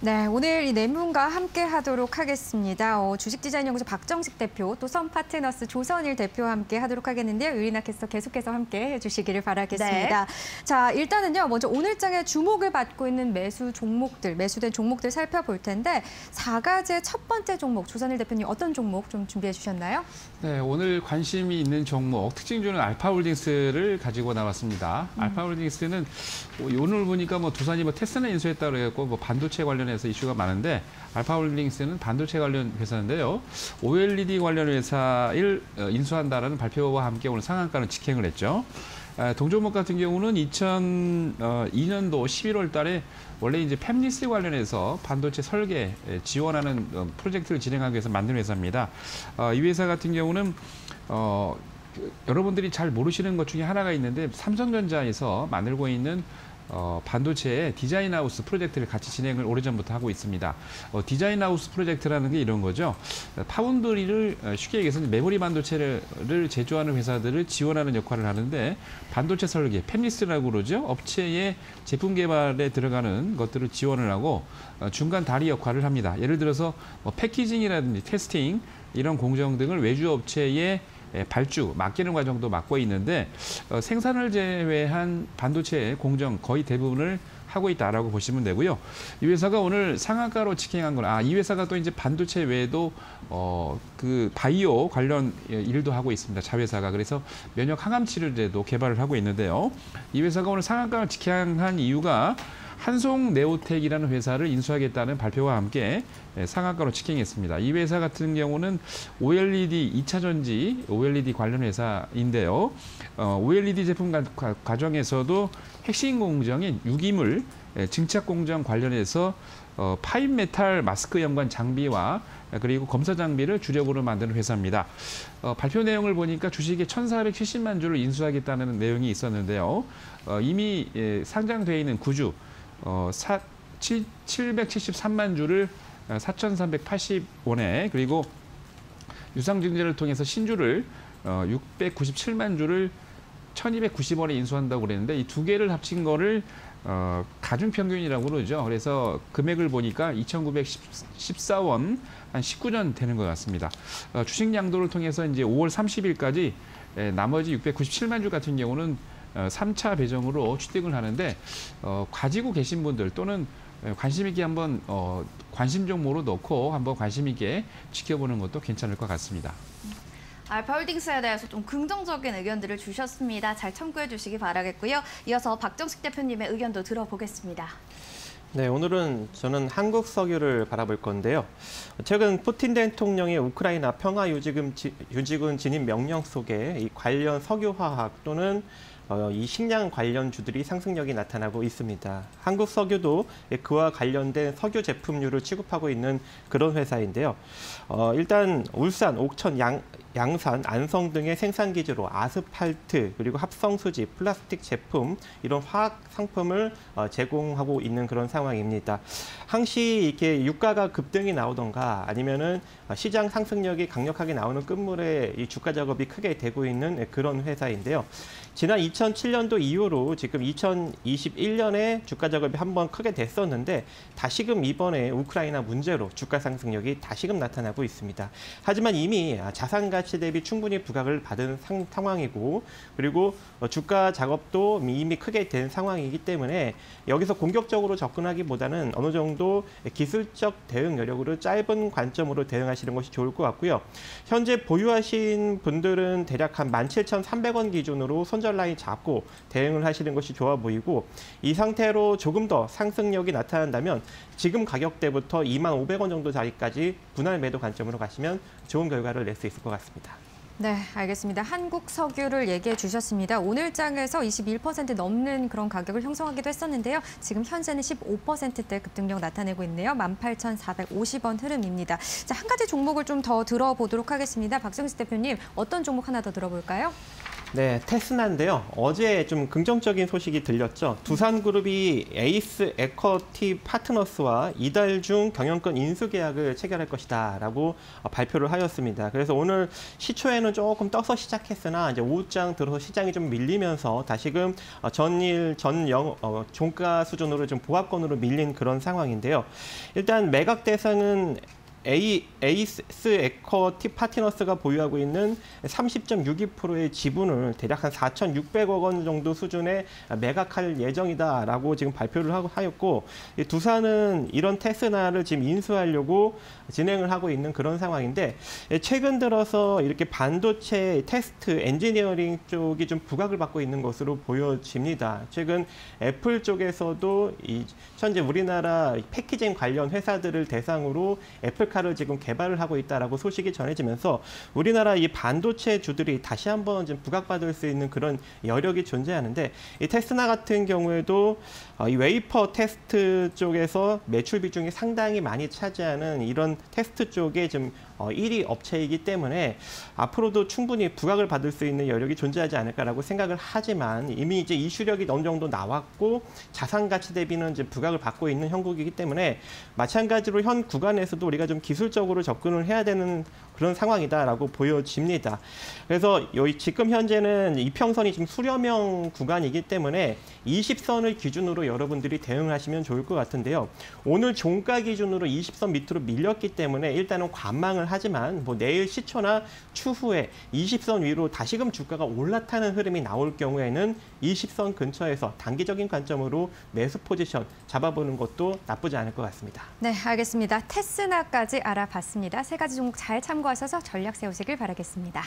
네, 오늘 이 네 분과 함께 하도록 하겠습니다. 어, 주식디자인연구소 박정식 대표, 또 썬파트너스 조선일 대표와 함께 하도록 하겠는데요. 유리나 캐스터 계속해서 함께 해주시기를 바라겠습니다. 네. 자, 일단은요, 먼저 오늘장에 주목을 받고 있는 매수 종목들, 매수된 종목들 살펴볼 텐데, 4가지의 첫 번째 종목, 조선일 대표님 어떤 종목 좀 준비해 주셨나요? 네, 오늘 관심이 있는 종목, 특징 주는 알파홀딩스를 가지고 나왔습니다. 음. 알파홀딩스는 오늘 보니까 뭐 두산이 뭐 테스나 인수했다고 그래갖고 뭐 반도체 관련 관련해서 이슈가 많은데 알파홀딩스는 반도체 관련 회사인데요. OLED 관련 회사를 어, 인수한다라는 발표와 함께 오늘 상한가는 직행을 했죠. 동종목 같은 경우는 2002년도 11월 달에 원래 이제 팹리스 관련해서 반도체 설계 지원하는 어, 프로젝트를 진행하기 위해서 만든 회사입니다. 어, 이 회사 같은 경우는 어, 그 여러분들이 잘 모르시는 것 중에 하나가 있는데 삼성전자에서 만들고 있는 어, 반도체의 design house 프로젝트를 같이 진행을 오래전부터 하고 있습니다. 어, design house 프로젝트라는 게 이런 거죠. foundry를 어, 쉽게 얘기해서 메모리 반도체를 제조하는 회사들을 지원하는 역할을 하는데 반도체 설계, fabless라고 그러죠. 업체의 제품 개발에 들어가는 것들을 지원을 하고 어, 중간 다리 역할을 합니다. 예를 들어서 뭐 패키징이라든지 테스팅 이런 공정 등을 외주 업체에 예, 발주, 맡기는 과정도 맡고 있는데 어, 생산을 제외한 반도체 공정 거의 대부분을 하고 있다라고 보시면 되고요. 이 회사가 오늘 상한가로 직행한 건, 아, 이 회사가 또 이제 반도체 외에도, 어, 그, 바이오 관련 일도 하고 있습니다. 자회사가. 그래서 면역 항암 치료제도 개발을 하고 있는데요. 이 회사가 오늘 상한가를 직행한 이유가 한송 네오텍이라는 회사를 인수하겠다는 발표와 함께 예, 상한가로 직행했습니다. 이 회사 같은 경우는 OLED 2차 전지 OLED 관련 회사인데요. 어, OLED 제품 가, 과정에서도 핵심 공정인 유기물 예, 증착 공정 관련해서 어, fine metal mask 연관 장비와 그리고 검사 장비를 주력으로 만드는 회사입니다. 어, 발표 내용을 보니까 주식에 1,470만 주를 인수하겠다는 내용이 있었는데요. 어, 이미 예, 상장돼 있는 구주 어, 사, 7, 773만 주를 4,380원에 그리고 유상증자를 통해서 신주를 어, 697만 주를 1,290원에 인수한다고 그랬는데 이 두 개를 합친 거를 어, 가중 평균이라고 그러죠. 그래서 금액을 보니까 2,914원 한 19전 되는 것 같습니다. 어, 주식 양도를 통해서 이제 5월 30일까지 에, 나머지 697만 주 같은 경우는 어, 3차 배정으로 취득을 하는데 어, 가지고 계신 분들 또는 관심 있게 한번 어, 관심 종목으로 넣고 한번 관심 있게 지켜보는 것도 괜찮을 것 같습니다. 알파홀딩스에 대해서 좀 긍정적인 의견들을 주셨습니다. 잘 참고해 주시기 바라겠고요. 이어서 박정식 대표님의 의견도 들어보겠습니다. 네, 오늘은 저는 한국 석유를 바라볼 건데요. 최근 푸틴 대통령의 우크라이나 평화 유지금, 유지군 진입 명령 속에 이 관련 석유화학 또는 어, 이 식량 관련 주들이 상승력이 나타나고 있습니다. 한국 석유도 그와 관련된 석유 제품류를 취급하고 있는 그런 회사인데요. 어, 일단 울산, 옥천, 양, 양산, 안성 등의 생산 기지로 아스팔트 그리고 합성 수지, 플라스틱 제품 이런 화학 상품을 어, 제공하고 있는 그런 상황입니다. 항시 이렇게 유가가 급등이 나오던가 아니면은 시장 상승력이 강력하게 나오는 끝물에 이 주가 작업이 크게 되고 있는 그런 회사인데요. 지난 2007년도 이후로 지금 2021년에 주가 작업이 한 번 크게 됐었는데 다시금 이번에 우크라이나 문제로 주가 상승력이 다시금 나타나고 있습니다. 하지만 이미 자산 가치 대비 충분히 부각을 받은 상, 상황이고 그리고 주가 작업도 이미 크게 된 상황이기 때문에 여기서 공격적으로 접근하기보다는 어느 정도 기술적 대응 여력으로 짧은 관점으로 대응하시는 것이 좋을 것 같고요. 현재 보유하신 분들은 대략 한 17,300원 기준으로 손절 손절 라인 잡고 대응을 하시는 것이 좋아 보이고 이 상태로 조금 더 상승력이 나타난다면 지금 가격대부터 2만 500원 정도 자리까지 분할 매도 관점으로 가시면 좋은 결과를 낼 수 있을 것 같습니다. 네, 알겠습니다. 한국 석유를 얘기해 주셨습니다. 오늘 장에서 21% 넘는 그런 가격을 형성하기도 했었는데요. 지금 현재는 15%대 급등력 나타내고 있네요. 18,450원 흐름입니다. 자, 한 가지 종목을 좀 더 들어보도록 하겠습니다. 박정식 대표님, 어떤 종목 하나 더 들어볼까요? 네, 테스나인데요. 어제 좀 긍정적인 소식이 들렸죠. 두산그룹이 에이스 에커티 파트너스와 이달 중 경영권 인수 계약을 체결할 것이다 라고 어, 발표를 하였습니다. 그래서 오늘 시초에는 조금 떠서 시작했으나 이제 오후장 들어서 시장이 좀 밀리면서 다시금 어, 전일 전영 어, 종가 수준으로 좀 보합권으로 밀린 그런 상황인데요. 일단 매각 대상은 A, 에이스 에쿼티 파트너스가 보유하고 있는 30.62%의 지분을 대략 한 4,600억 원 정도 수준에 매각할 예정이다라고 지금 발표를 하고 하였고 이 두산은 이런 테스나를 지금 인수하려고 진행을 하고 있는 그런 상황인데 최근 들어서 이렇게 반도체 테스트 엔지니어링 쪽이 좀 부각을 받고 있는 것으로 보여집니다. 최근 애플 쪽에서도 이 현재 우리나라 packaging 관련 회사들을 대상으로 애플카 를 지금 개발을 하고 있다라고 소식이 전해지면서 우리나라 이 반도체 주들이 다시 한번 좀 부각받을 수 있는 그런 여력이 존재하는데 이 테스나 같은 경우에도 어, 이 웨이퍼 테스트 쪽에서 매출 비중이 상당히 많이 차지하는 이런 테스트 쪽에 좀 어, 1위 업체이기 때문에 앞으로도 충분히 부각을 받을 수 있는 여력이 존재하지 않을까라고 생각을 하지만 이미 이제 이슈력이 어느 정도 나왔고 자산 가치 대비는 이제 부각을 받고 있는 형국이기 때문에 마찬가지로 현 구간에서도 우리가 좀 기술적으로 접근을 해야 되는 그런 상황이다라고 보여집니다. 그래서 여기 지금 현재는 이평선이 지금 수렴형 구간이기 때문에 20선을 기준으로 여러분들이 대응하시면 좋을 것 같은데요. 오늘 종가 기준으로 20선 밑으로 밀렸기 때문에 일단은 관망을 하지만 뭐 내일 시초나 추후에 20선 위로 다시금 주가가 올라타는 흐름이 나올 경우에는 20선 근처에서 단기적인 관점으로 매수 포지션 잡아보는 것도 나쁘지 않을 것 같습니다. 네, 알겠습니다. 테스나 까지 알아봤습니다. 세 가지 종목 잘 참고하셔서 전략 세우시길 바라겠습니다.